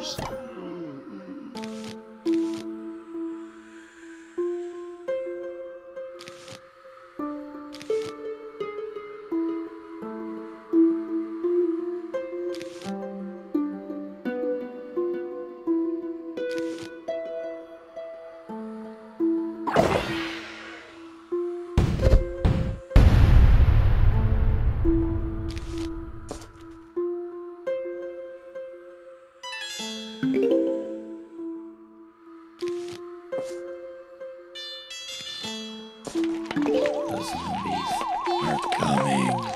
Jeez. The zombies are coming.